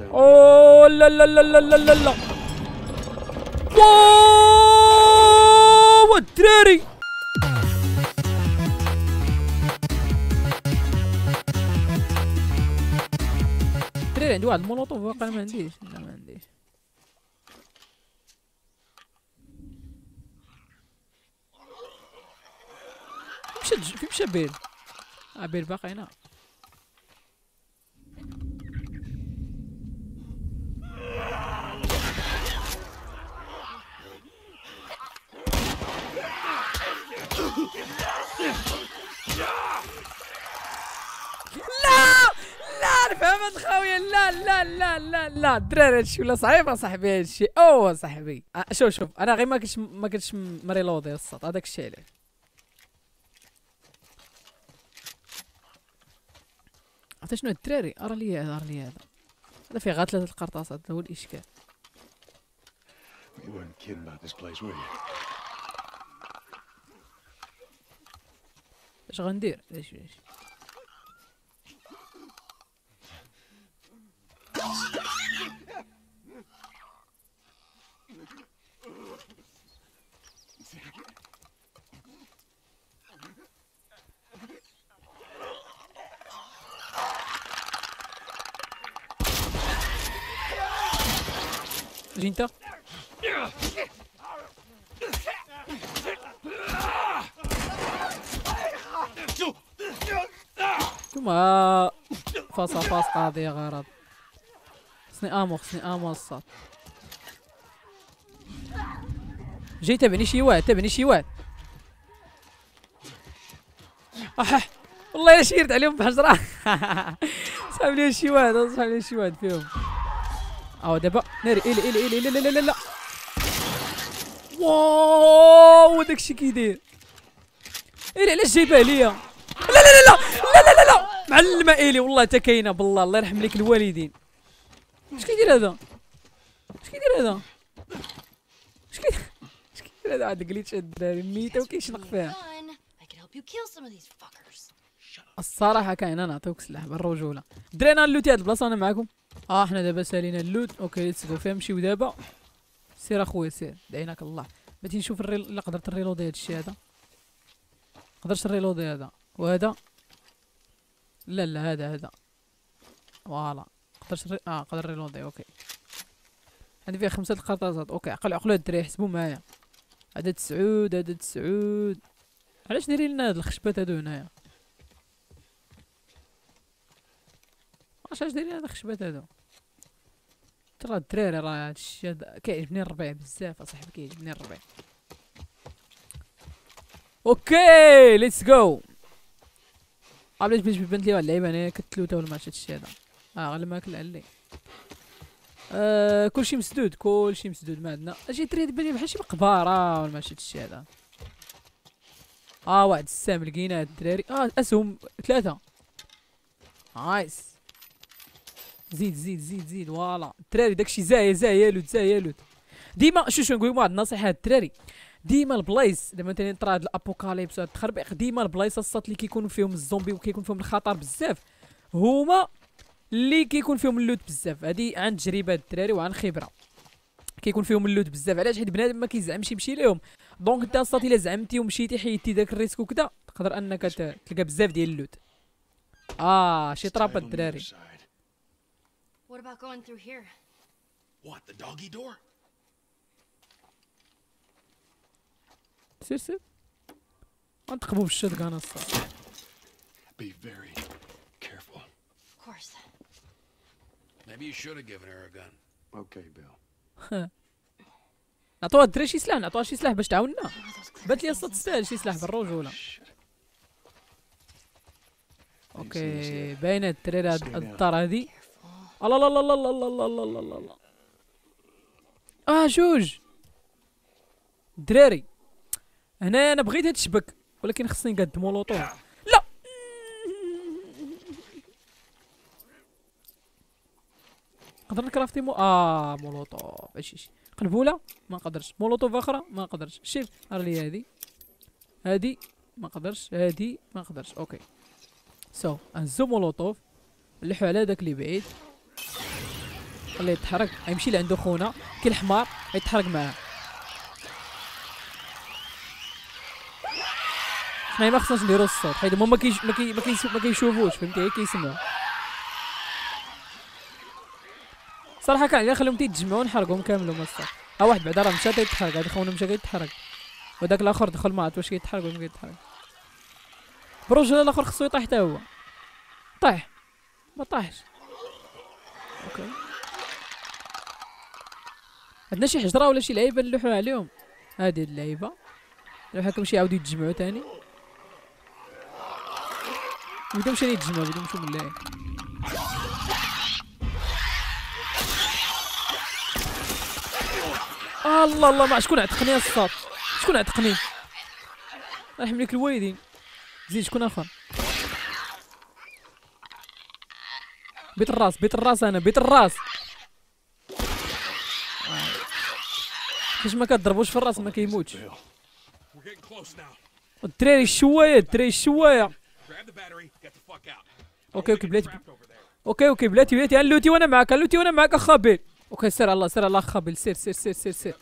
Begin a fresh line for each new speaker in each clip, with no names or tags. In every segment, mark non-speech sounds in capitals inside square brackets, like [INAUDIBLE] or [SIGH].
أوه لا لا لا لا لا لا لا. الدراري. الدراري عندي واحد المولوطوف واقع ما عنديش لا ما عنديش. مشى في مشى بيل آه بيل باقي هنا. لا! لا نفهم الخاوية لا لا لا لا لا. الدراري هادشي ولا صعيب اصاحبي هادشي. أو صاحبي. آه، شوف شوف. أنا غير ما كنتش ما كنتش مريلودي الصوت. هذاك الشيء عليه. عرفتي شنو الدراري؟ ارى لي هذا ارى لي هذا. هذا فيه غير ثلاثة القرطاسات هذا هو الإشكال.
You about this place, you?
Je ثم فاس فاس قاضي غرض خصني امو خصني امو الصاط جاي تابعني شي واحد تابعني شي واحد اح والله إلا شيرت عليهم بحجرة. [LAUGHS] صعب لي شي واحد صعب لي شي واحد فيهم. أو دابا ناري إلي إلي إلي لا لا لا لا واو داكشي كيدير. إلي علاش جايبها ليا؟ لا لا لا لا لا لا لا. معلمة إلي والله حتى كاينة بالله. الله يرحم لك الوالدين. اش كيدير هذا؟ اش كيدير هذا؟ اش كيدير اش كيدير هذا؟ عاد جليتش الدراري ميته وكيشنق فيها. الصراحة كاين أنا نعطيوك سلاح بالرجوله درينا أنا اللوتي هاد البلاصه أنا معاكم. آه حنا دابا سالينا اللوت. أوكي ليتس جو فيها نمشيو دابا. سير أخويا سير. دعيناك الله. بغيتي نشوف الريل الا قدرت الريلودي هاد الشيء هذا. قدرت الريلودي هذا. وهذا. لا لا هذا هذا. فوالا. قدرت الري... آه قدر الريلودي أوكي. عندي فيها خمسة القرطاسات أوكي عقل عقلوا الدراري حسبوا معايا. عدد سعود عدد سعود. علاش دايرين لنا هاد الخشبات هادو هنايا؟ علاش دايرين هاد الخشبات هادو؟ ترى الدراري راه هادشي هاد- كيعجبني الربيع بزاف أصاحبي كيعجبني الربيع. okay let's go قبل باش بنت لي واحد اللعيبه أنا كتلوتا ولا ما عرفتش هادشي هذا آه غير ما كل علي آه كلشي مسدود كلشي مسدود ما عندنا. أجي دري بان لي بحال شي مقبره ولا ما عرفتش هادشي هذا آه واحد السام لقينا هاد الدراري. آه أسهم. ثلاثة. nice. زيد زيد زيد زيد. voilà الدراري داكشي زايا زايا loot زايا loot ديما شو شو نقول؟ لكم واحد النصيحه الدراري. ديما البلايص دابا مثلا طرا هاد ال apocalypse وهاد التخربيق ديما البلايص الصات اللي كيكونوا فيهم الزومبي وكيكون فيهم الخطر بزاف هما اللي كيكون فيهم ال loot بزاف. هادي عن تجربه الدراري وعن خبرة. كيكون فيهم ال loot بزاف. علاش حيت بنادم ما كيزعمش يمشي ليهم؟ donc انت الصات إلا زعمتي ومشيتي حيدتي داك ال risque وكذا تقدر أنك تلقى بزاف ديال اللوت. آه شي
طرابة the
الدراري.
What about going through here?
What, the doggy door?
سير سير غنتقبو بالشوتغان الصاد
Be very careful.
Of course.
Maybe you should have given her a gun.
Okay, Bill. [LAUGHS]
نعطوها الدراري شي سلاح نعطوها شي سلاح باش تعاوننا [LAUGHS] بات لي
inside
تستاهل شي سلاح. بالرجوله
Shit.
أوكي باينه الدراري هاد. الدار هادي. الله الله الله الله الله الله الله الله آه جوج الدراري هنا أنا بغيت هاد الشبك ولكن خصني نقاد مولوطوف لا! نقدر نكرافتي مو آه مولوطوف إيش قنبوله ما نقدرش molotov أخرى ما نقدرش شوف راه لي هادي هادي ما نقدرش هادي ما نقدرش okay. so نهزو molotov نلحو على داك اللي بعيد. خليه يتحرك غيمشي لعندو خونا. كاين الحمار غيتحرك معاه. حنا ما خصناش نديرو الصوت. حيت هما ما كيش ما كي ما, كيش ما كيشوفوش فهمتي؟ غير كيسمعوا صراحة كان عليا خليهم تيتجمعوا نحرقهم كاملين الصح ها واحد بعدا راه مشى تيتحرق هذا خونا مشى كيتحرق. وداك الآخر دخل ما عرفت واش كيتحرق ولا ما كيتحرق. بروجل الآخر خصو يطيح حتى هو. طاح ما طاحش أوكي. عندنا شي حجرة ولا شي لعيبة نلوحو عليهم؟ هادي اللعيبة. لو حكم شي يعاودو يتجمعوا تاني. بدهم شي يتجمعوا بدهم شو بالله الله الله ما شكون عتقني الصاد شكون عتقني الله يحميك الوالدين. زيد شكون آخر؟ بيت الراس بيت الراس أنا بيت الراس. كيفاش ما كضربوش في الراس ما كيموتش. الدراري الشوايه الدراري الشوايه okay okay بلاتي. okay okay بلاتي بلاتي لوتي وأنا معاك لوتي وأنا معاك اخا بيل okay سير الله سير الله اخا بيل سير سير سير سير سير.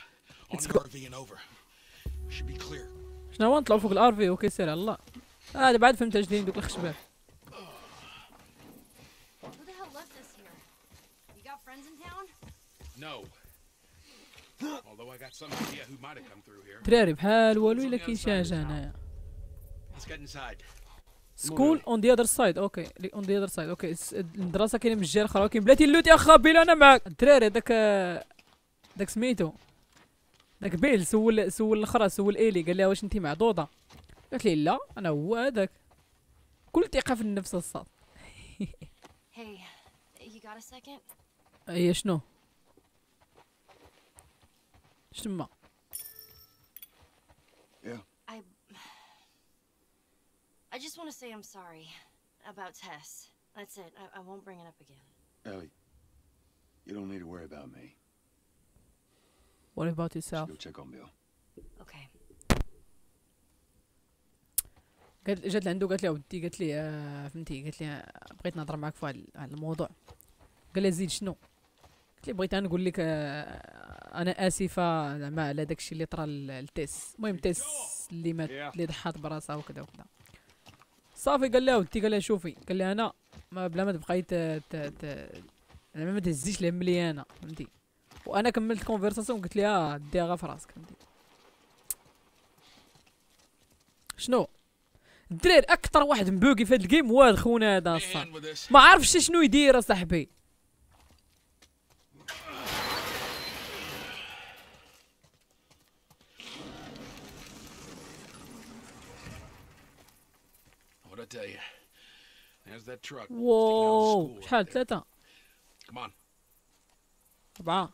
شنو هو نطلعوا فوق الار في okay سير الله هذا بعد فهمت اش دايرين دوك الخشبات
Who the hell left us here? You got friends in town?
No. Although I got some idea who might have come through here.
دراري بحال والو الا كاين شي حاجة هنايا. school on the other side okay on the other side okay المدرسة كاينة من الجهه الاخرى ولكن بلاتي لوتي أخا بيل أنا معاك الدراري داك داك سميتو. داك بيل سول سول الاخرى سول إيلي. قال لها واش انت معضوضه قالت لي لا أنا هو هذاك. كل ثقة في النفس الصاد? [LAUGHS] هي شنو؟ شتما
Yeah.
I. I just want to say I'm sorry about Tess. That's it. I, I won't bring it up again.
Ellie, you don't need to worry about me.
what about yourself
go check on Bill.
Okay.
قالت جات لعندو قالت له ودي قالت لي آه فهمتي قالت لي آه، بغيت نهضر معاك في هاد الموضوع قال لي زيد شنو قلت لي بغيت أنا نقول لك آه أنا آسفة زعما على داكشي اللي طرا ل- ال Tess المهم Tess اللي مات اللي ضحات براسها وكذا وكذا صافي قال لها ودي قال لها شوفي قال لي أنا ما بلا ما تبقاي ت ت ت زعما ما تهزيش الهم لي أنا فهمتي؟ وأنا كملت conversation قلت لها ديها غا في راسك فهمتي؟ شنو؟ الدراري أكثر واحد مبوقي في هاد ال game هو خونا هذا
this.
ما عارفش شنو يدير
أصاحبي. Tell you? There's that truck. School
شحال. ثلاثة
Come on.
أربعة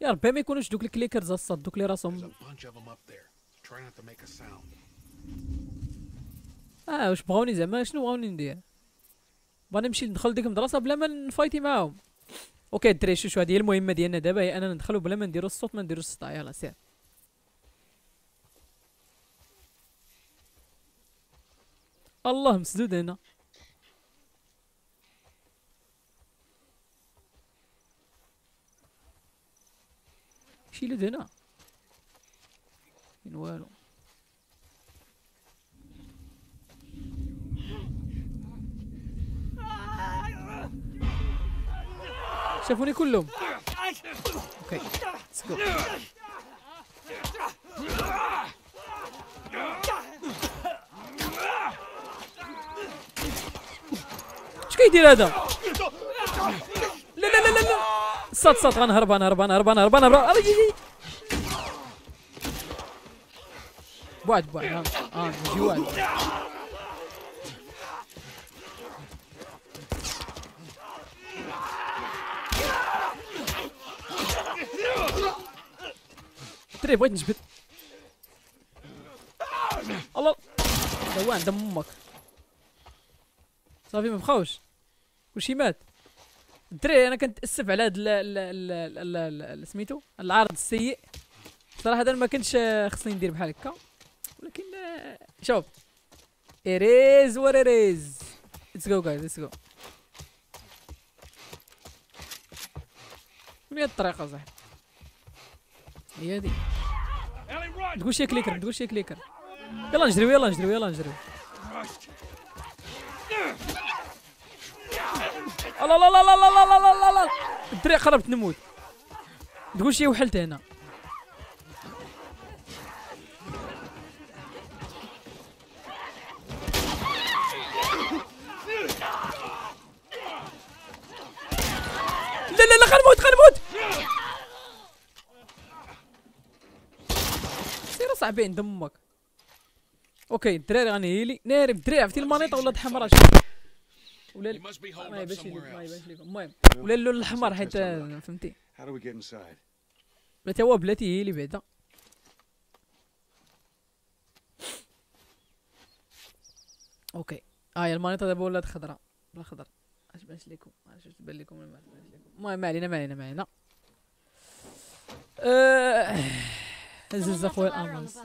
يا ربي ما يكونوش دوك ال clickers الصاد دوك اللي راسهم. آه واش بغاوني زعما شنو بغاوني ندير بغا نمشي ندخل ديك المدرسة بلا ما نفايتي معاهم okay الدراري شو شو هادي هي المهمة ديالنا دابا هي اننا ندخلو بلا ما نديرو الصوت ما نديروش الصداع يلا سير الله مسدود هنا. شيلو هنا. كاين والو؟ شافوني كلهم. أوكي go. اش كيدير هذا؟ لا لا لا لا صاد صاد غنهرب غنهرب غنهرب غنهرب غنهرب غنهرب. أي- أي- أي. بعد بعد ها نجي واحد تري بغيت نجبد. الله. هو عند أمك. صافي ما كلشي مات. الدراري أنا كنت أسف على ال- سميتو؟ العرض السيء. صراحة ما كنتش آه، خصني ندير بحال هكا. ولكن آه، شوف it is is. Let's go guys. Let's go. وين هي الطريقة صاحبي؟ هي هادي! تقول شي clicker تقول شي clicker. يلا نجريو يلا نجريو يلا نجريو. الله الله الله الله الله الله الله الدري قربت نموت. تقول شي وحلت هنا. لا لا لا غنموت غنموت. سير صاحبي عند okay الدراري غنهيلي ناري الدراري عرفتي ال manette ولات حمراء ولا ما يبانش ليكم ما يبانش ليكم المهم ولا اللون الأحمر حيت فهمتي؟ بلاتي هو بلاتي هي اللي بعدا okay. آه هي ال manette دابا ولات خضراء. بلا خضر اش باش ليكم؟ اش تبان ليكم ولا ما تبانش ليكم؟ المهم ما علينا ما علينا ما علينا.
هز
اخويا
ال ambulance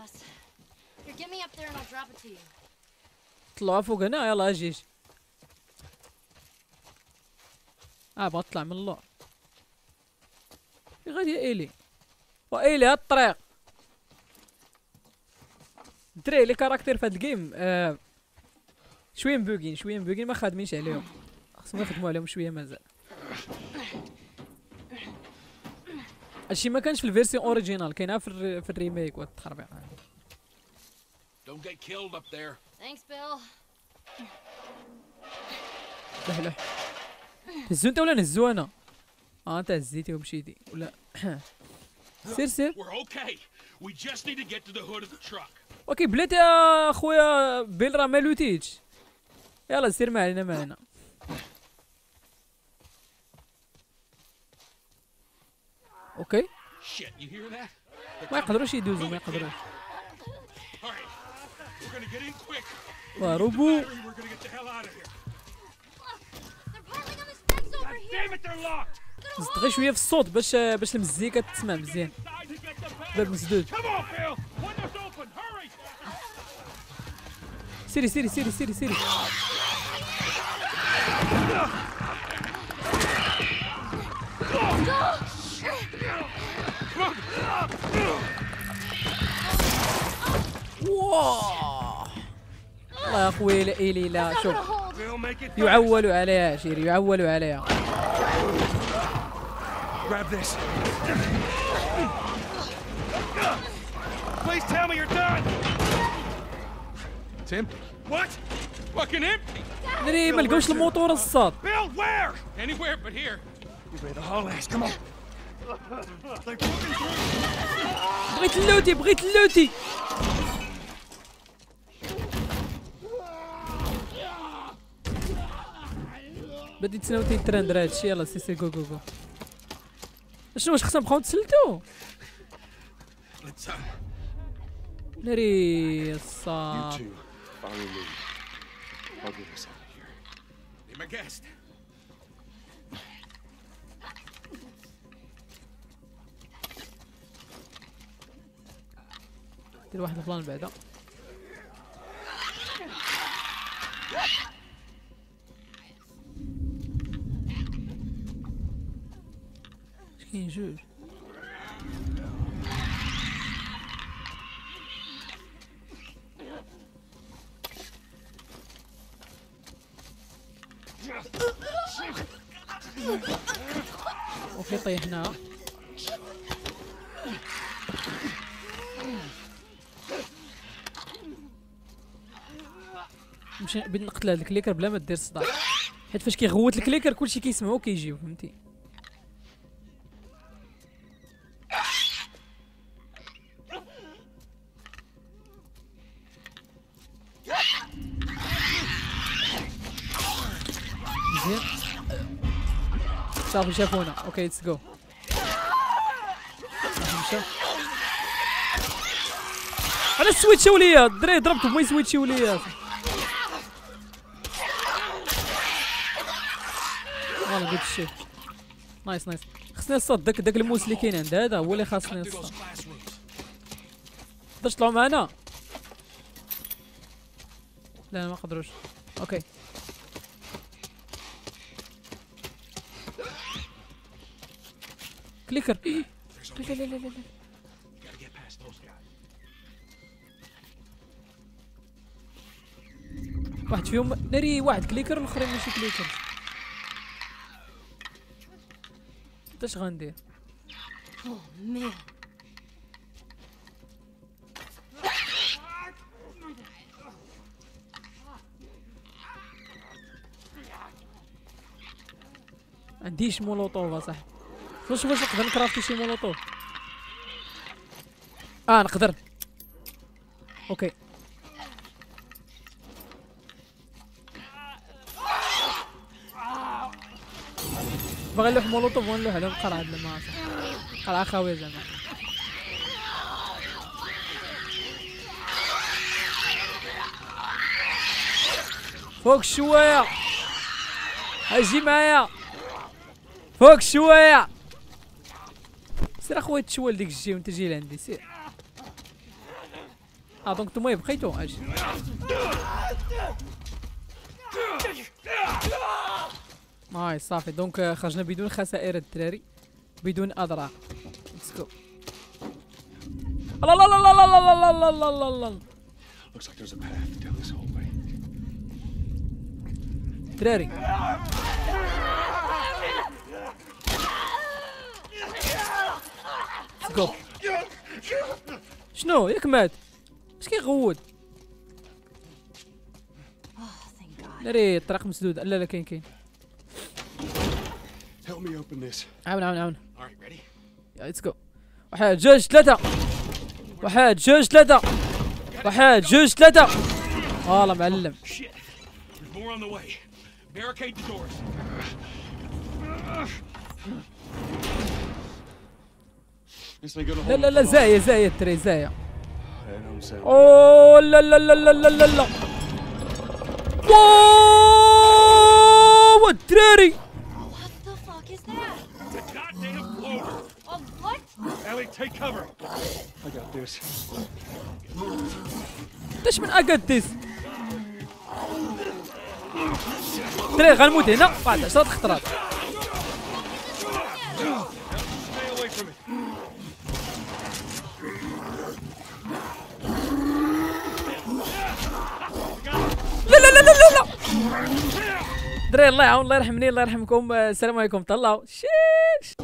طلعوا فوق هنا يلاه أجي آه بغا تطلع من اللور فين غادي يا إيلي. وايلي هاد الطريق. الدراري les caractères في هاد ال game. آه شوية مبوكين شوية مبوكين ما خادمينش عليهم. خصهم يخدموا عليهم شوية مازال. هادشي ما كانش في ال version originale كاينها في, في ال remake وهاد التخربيق
Don't get killed up there.
Thanks, Bill.
لح لح هزو انت ولا نهزو أنا؟ آه أنت هزيتي ومشيتي ولا [COUGHS] سير سير.
okay
بلاتي يا خويا بيل راه ما لوتيتش يلا سير
ما علينا ما علينا okay.
ما يقدروش يدوزو ما يقدروش. وهربوا زد شوية في الصوت باش باش المزيكا تسمع مزيان. باب مسدود. سيري سيري سيري سيري سيري. الله يا خويا لا إله إلا شوف. يعول عليها شيري يعول عليها.
Grab this. Please tell me you're done.
It's empty.
What? Fucking empty.
دري ما لقاوش الموتور الصاد
Bill, where? Anywhere but here. The whole ass. Come on. They're broken through.
بغيت اللوتي بغيت اللوتي بديت تسناوتي الترند راه هادشي يلا سي سي جو جو جو شنو واش خصنا نبقاو نتسلتو؟ ناري دير واحد البلان بعدا. كاين جوج أوكي طيحناها نمشي بغيت نقتل هاد ال clicker بلا ما دير صداع. حيت فاش كيغوت ال clicker كلشي كيسمعو كيجيو فهمتي؟ صافي شافونا okay let's go مشى أنا سويتشاو ليا الدراري ضربتهم ما يسويتشاو ليا فوالا قلت الشيء نايس نايس خصني نصاد داك داك الموس اللي كاين عند هذا هو اللي خاصني نصاد. تقدرش تطلعوا معنا؟ لا ما قدروش. أوكي
clicker.
لا لا لا لا واحد فيهم ناري واحد clicker الآخرين ماشي clicker. اش غندير؟ عنديش مولوطوف اصاحبي واش واش نقدر نكرافتي شي مولوطوف آه نقدر. أوكي. باغي نلوح مولوطوف ونلوح عليهم قرعة ما قرعة خاوية زعما. فوق شوية. أجي معايا. فوق شوية. سير اخويا تشوال ديك الجي وانت جاي لعندي سير آه دونك نتوما بقيتو أجي نايس صافي دونك خرجنا بدون خسائر الدراري بدون اضرار ليتس جو لا لا لا لا لا لا لا لا لا لا لا
Looks like there's a path down this hallway.
دراري جو شنو؟ ياك مات. اش
كيغوت؟
ناري الطريق مسدود. لا لا كاين كاين. عاون عاون عاون. let's go واحد جوج ثلاثة. واحد جوج ثلاثة. واحد جوج ثلاثة. والله معلم.
Barricade the doors.
لا لا لا زايا
زايا تري زايا
أوه لا لا لا لا لا لا لا. واو الدراري داش من اكاديس الدراري غنموت هنا. بعد 10 خطرات. دراري الله يعاون الله يرحمني الله يرحمكم. آه، السلام عليكم. طلعوا. شيش.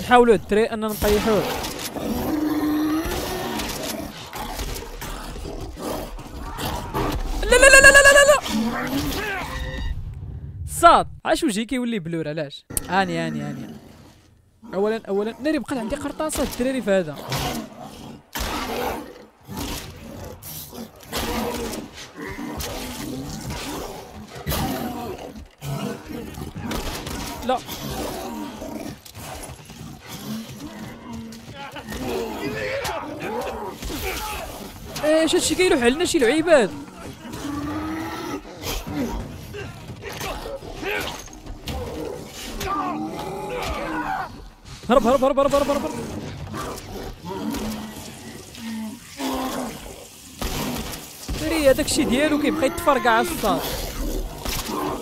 نحاولوا الدري أننا نطيحوه. لا لا لا لا لا لا لا. صاد. عاش وجهي كيولي بلور علاش؟ اني اني اني اولا اولا ناري بقى عندي قرطاسة الدراري في هذا. لا. إيش هادشي كيلوح علينا شي لعيبات؟ هرب هرب هرب هرب هرب هرب. هرب. دري هذاك الشيء ديالو كيبقى يتفرقع على الصاد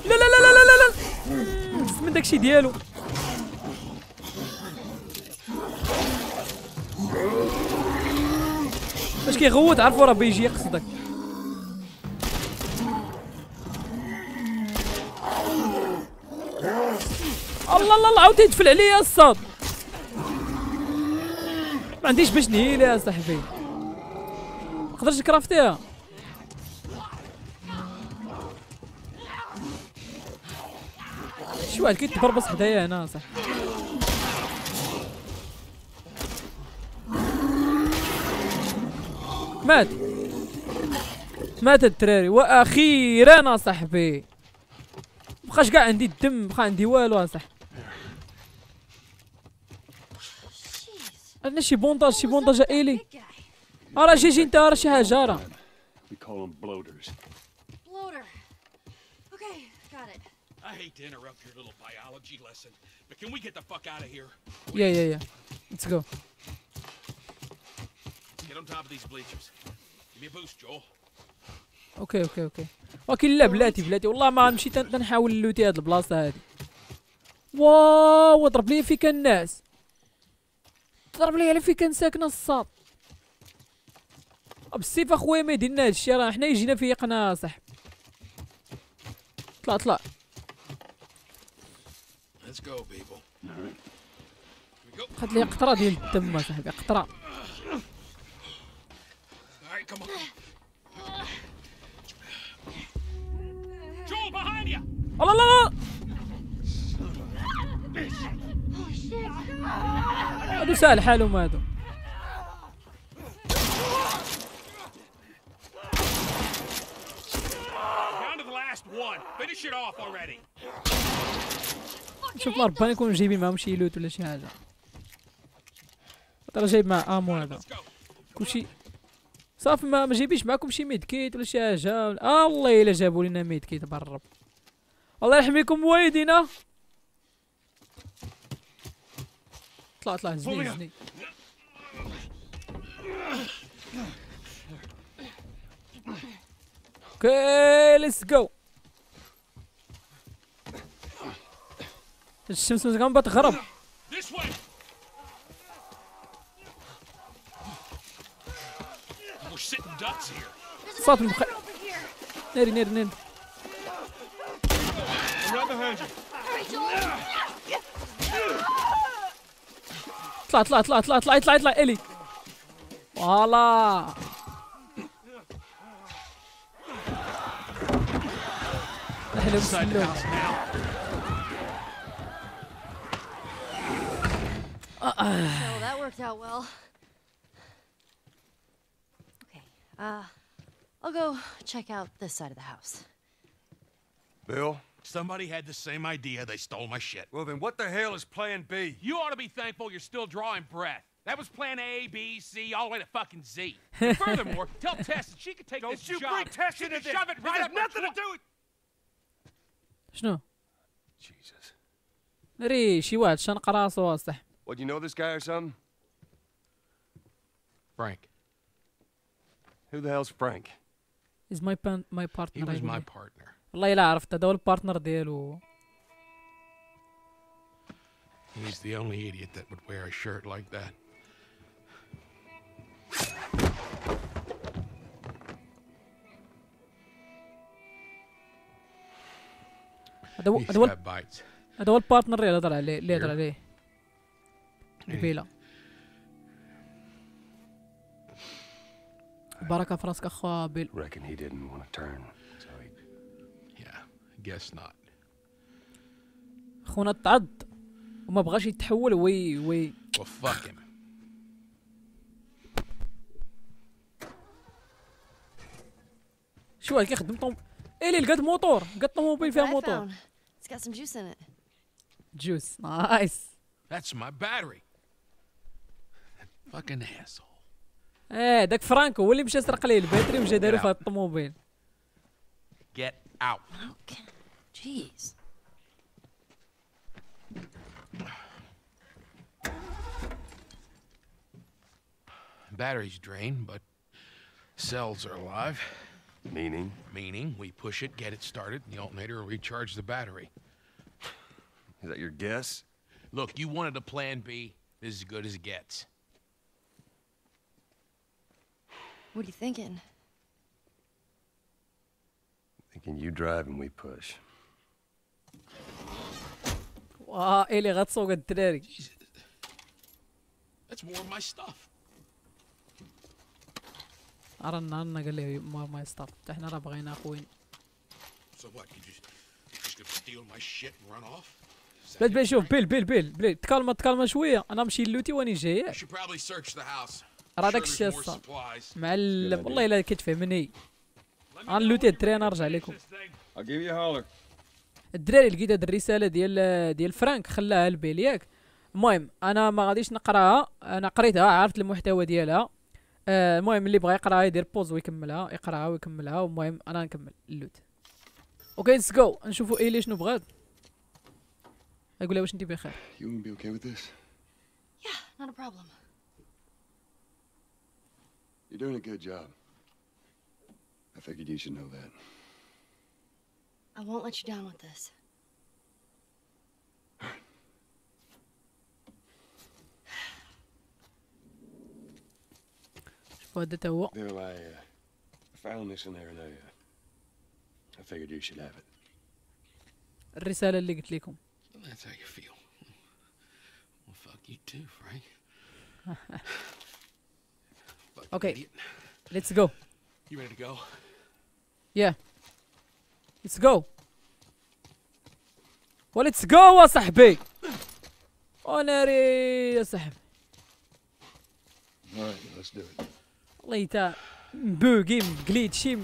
لا لا لا لا لا لا لا مم، دز من داك الشيء ديالو. فاش كيغوت عرفوا راه بيجي يقصدك الله الله الله عاود يدفل عليا الصاد. ما عنديش باش نهيلها يا صاحبي. نقدرش نكرافتيها شي واحد كيتبربص حدايا هنا صح. مات. مات الدراري وأخيرا صاحبي. مبقاش كاع عندي الدم مبقى عندي والو
Jeez.
عندنا شي بونطاج شي بونطاج
إلي?
راه جي جي أنت راه شي حاجة راه
We call them bloaters.
Bloater. Okay, got it.
I hate to interrupt your little biology lesson, but can we get the fuck out of here?
يا يا يا ليتس جو
Get on top of these bleachers. Give me a boost, Joel.
أوكي أوكي أوكي ولكن لا بلاتي بلاتي. والله ما نمشي تن- تنحاول نلوتي هاد البلاصة هادي. واو ضرب لي في كان الناس. ضرب لي على في كان ساكنه الصاد بالسيف أخويا ما يديرنا هادشي راه حنا يجينا في قناة صح طلع طلع
Let's go, people. Here we go.
خذ لي قطرة ديال الدم
صاحبي قطرة. Oh,
الله
الله
شوف ما ربنا يكون جايبين معاهم شي لوت ولا شي حاجة. ترى جايب مع آمو هذا. كلشي. صافي ما ما جايبينش معاكم شي ميد كيت ولا شي حاجة. آه الله إلا جابوا لنا med kit بالرب الله يحميكم والدينا طلع طلع زني زني. okay let's go الشمس
ducks here.
صوت المخ ناري ناري ناري. طلع طلع طلع طلع طلع يطلع يطلع إلي فوالا إحنا
Inside the
مسلوك
house now.
So that worked out well. Okay, uh, I'll go check out this side of the house.
Bill?
Somebody had the same idea. They stole my shit.
Well, then what the hell is Plan B?
You ought to be thankful you're still drawing breath. That was plan A, B, C, all the way to fucking Z. [LAUGHS] And furthermore, tell Tess that she could take
Don't
this
you
job.
bring Tess
she
into
can
this.
shove it
This
right
has
up her
nothing to
throat.
do with...
شنو
Jesus.
ناري شي واحد شنق راسو صح
What, you know this guy or something?
Frank,
Who the hell's Frank?
از ماي بان ماي
he
بارتنر
was my partner.
والله الا عرفت هذا هو البارتنر ديالو
He's the only idiot that would wear a shirt like that.
هذا هو
He's
هذا هو
got bites.
هذا هو البارتنر اللي هضر عليه اللي هضر
Here.
عليه قبيلة بركة في راسك اخويا بيل
Reckon he didn't want to turn, so he...
Yeah, guess not.
خونا تعض وما بغاش يتحول oui oui
Well, fuck him.
شو واحد كيخدم طوم ايلي لقات موتور لقات طوموبيل فيها موتور
found. It's got some juice in it.
juice nice
That's my battery. Fucking asshole.
اه داك فرانكو هو اللي مشى سرق ليه الباتري ومشى دارو
Yeah.
في هاد الطوموبيل
Get out.
Okay. Jeez.
Battery's drained, but cells are alive.
Meaning?
Meaning, we push it, get it started, and the alternator will recharge the battery.
Is that your guess?
Look, you wanted a plan B. This is as good as it gets.
What are you thinking?
Thinking you drive and we push.
واه ايلي غتسوق الدراري
That's more of my stuff.
رانا رانا قال لي ما ما يستاف حتى حنا راه بغينا اخوين
So what? You just, just gonna steal my shit and run off? It,
بلاد شوف? بيل بيل بيل بيل تكالما تكالما شوية أنا نمشي لوتي واني جاي
We should probably search the house.
راه داك الشيء
supplies.
معلم والله إلا كتفهمني غنلوتي الدراري أنا نرجع لكم. الدراري لقيت هاد الرسالة ديال ديال فرانك خلاها البيل ياك. المهم أنا ما غاديش نقراها. أنا قريتها عرفت المحتوى ديالها. آه، المهم اللي بغى يقراها يدير pause ويكملها يقراها ويكملها. والمهم أنا نكمل. ال loot. okay let's go نشوفوا ايلي شنو بغات. يقول لها واش انت بخير.
You gonna be okay with this?
Yeah, not a problem.
You're doing a good job. I figured you should know that.
I won't let you down with this.
شوفوا هذا تا هو
Bill, I, uh, found this in there and I, uh, I figured you should have it.
الرساله اللي قلت لكم
That's how you feel. Well, fuck you too, Frank. [LAUGHS] Fucking
Okay.
idiot.
ليتس جو
You ready to go?
يا ليتس جو وليتس جو يا صاحبي وناري يا صاحبي
All right, let's do it.
والله تا مبوغي مقليتشي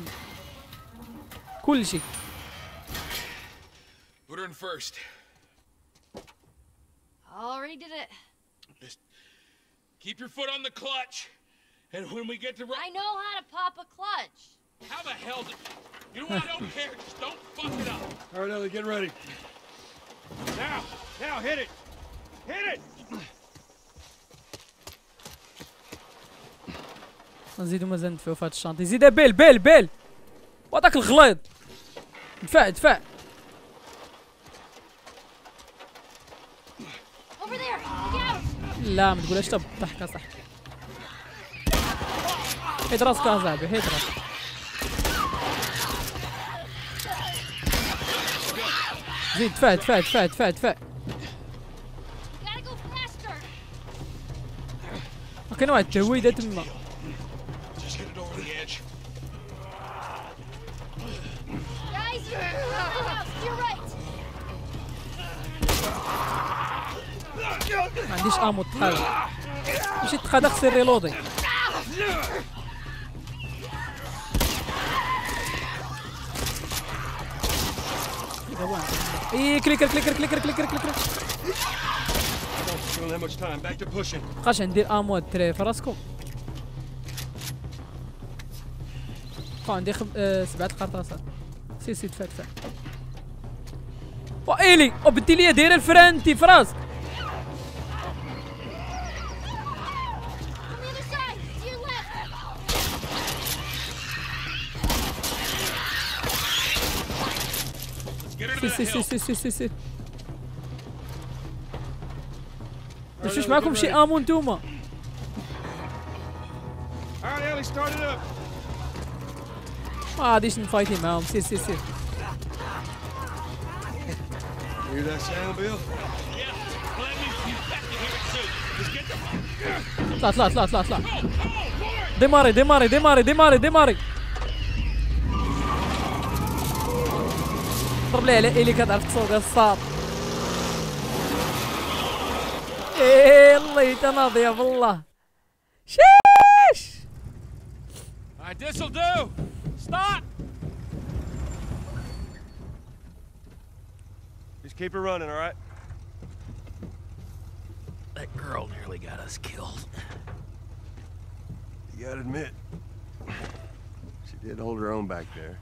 كلشي
Put her in first.
Already did it.
Just keep your foot on the clutch. And when we get to
I know how to pop a clutch.
how the hell did you know what? I don't care. Just don't fuck it up.
All right, Ellie, get ready.
Now! Now, hit it! Hit it!
نزيدو مازال ندفعو في هاد الشانطي زيد بيل بيل بيل وهداك الغليظ دفع دفع
Over there! Get out!
لا ما تقولهاش تا بالضحك يا صاحبي حيد راسك يا صاحبي حيد راسك زيد دفع دفع دفع دفع دفع! كاين واحد التهويده تما! ما عنديش امو تقاد ماشي تقاد خصني ريلودي كليكر كليكر كليكر كليكر كليكر ندير بقى عندي خم... آه سبعة قرطاسات سي سي دفع وايلي وبدي لي دايرة الفرانتي في راسك معاكم شي امو نتوما
All right, Ellie, start it up.
ما غاديش نفايتي معاهم سير سير سير
Hear that sound, Bill?
Yeah. Well, that means you have to hear it soon. Just get the
طلع طلع طلع طلع طلع ديماري ديماري ديماري ديماري ديماري لي على ايلي كتعرف تصوت الصاد ايه الله تناضي بالله شيش
All right, this'll do. Stop.
Just keep it running, all right?
That girl nearly got us killed.
You gotta admit, she did hold her own back there.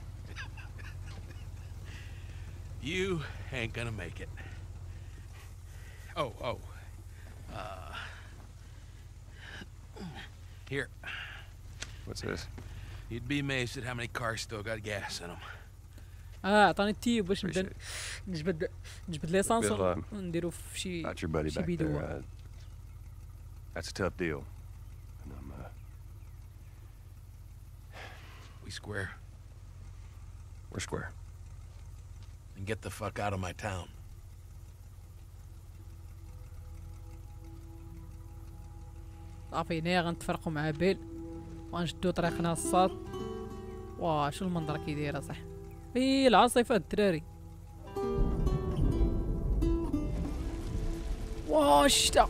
You ain't gonna make it. Oh, oh. Uh. Here,
What's this?
you'd be amazed at how many cars still got gas in them.
اه عطاني التيب باش نبدا
Appreciate it.
نجبد نجبد ليسانس
Bill,
ونديرو في شي
Got your buddy
شي
back there.
بيدوه
Uh, that's a tough deal. And I'm, uh,
We square
we're square.
And get the fuck out of my town.
صافي غنتفرقوا مع بيل وغنشدو طريقنا الصاد واه شو المنظر كي دايره صح اي العاصفة الدراري. واه الشتا.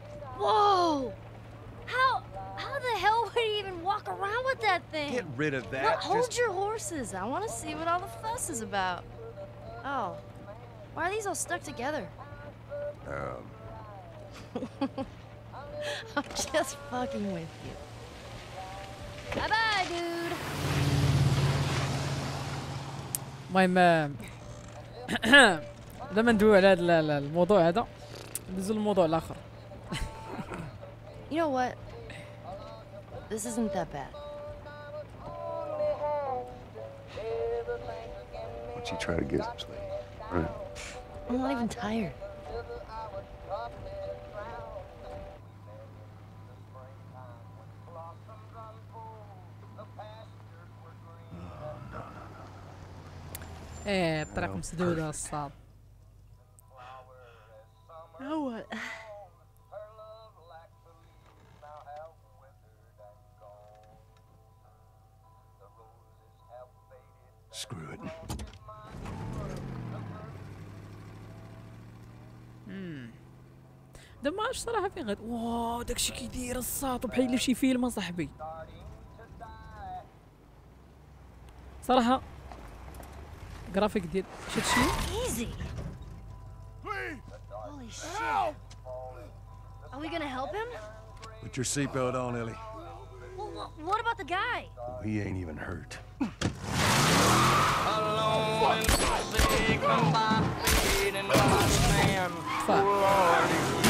Whoa! How how the hell would he even walk around with that thing?
Get rid of that.
Well, hold
Just-
your horses. I want to see what all the fuss is about. Oh, why are these all stuck together?
Um, [LAUGHS]
I'm just fucking with you. Bye bye, dude.
المهم آه، دابا ندويو على هذا ال- ال- الموضوع هذا ندوزو للموضوع الاخر
you know what? This isn't that bad.
What'd you try to get some sleep? Right.
I'm not even tired.
É, pra considerar só.
Oh, what?
دابا اش صراحة فين غاد واو داكشي كيدير الساط بحال شي فيلم صاحبي صراحة جرافيك ديال شفت شي
Are we gonna help him?
Put your seatbelt on, Ellie.
Well, what about the guy?
Oh, he ain't even hurt.
Alone in the big and watch man. Fuck.